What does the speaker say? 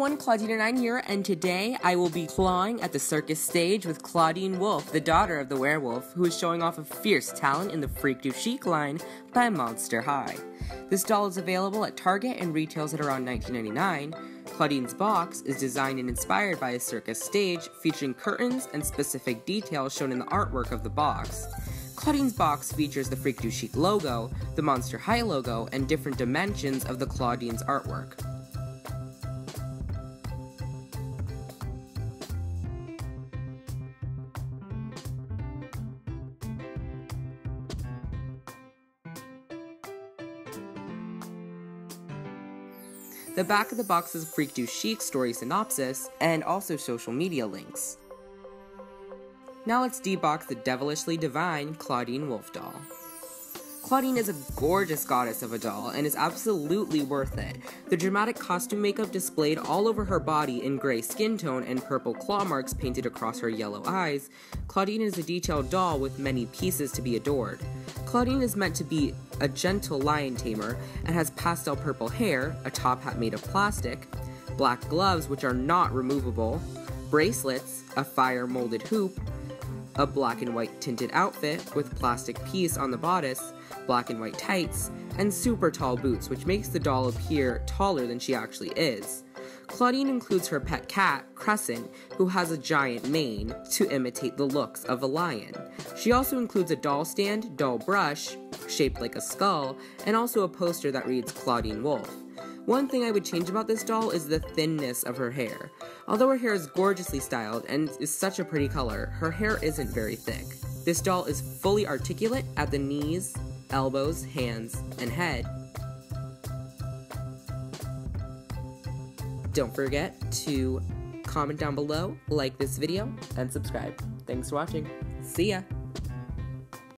everyone, Clawdeena9 here, and today I will be clawing at the circus stage with Clawdeen Wolf, the daughter of the werewolf, who is showing off a fierce talent in the Freak Du Chic line by Monster High. This doll is available at Target and retails at around $19.99. Clawdeen's box is designed and inspired by a circus stage, featuring curtains and specific details shown in the artwork of the box. Clawdeen's box features the Freak Du Chic logo, the Monster High logo, and different dimensions of the Clawdeen's artwork. The back of the box Freak Du Chic story synopsis and also social media links. Now let's debox the devilishly divine Clawdeen Wolf doll. Clawdeen is a gorgeous goddess of a doll and is absolutely worth it. The dramatic costume makeup displayed all over her body in gray skin tone and purple claw marks painted across her yellow eyes, Clawdeen is a detailed doll with many pieces to be adored. Clawdeen is meant to be a gentle lion tamer and has pastel purple hair, a top hat made of plastic, black gloves which are not removable, bracelets, a fire molded hoop, a black and white tinted outfit with plastic piece on the bodice, black and white tights, and super tall boots, which makes the doll appear taller than she actually is. Clawdeen includes her pet cat, Crescent, who has a giant mane to imitate the looks of a lion. She also includes a doll stand, doll brush, shaped like a skull, and also a poster that reads Clawdeen Wolf. One thing I would change about this doll is the thinness of her hair. Although her hair is gorgeously styled and is such a pretty color, her hair isn't very thick. This doll is fully articulate at the knees, elbows, hands, and head. Don't forget to comment down below, like this video, and subscribe. Thanks for watching. See ya!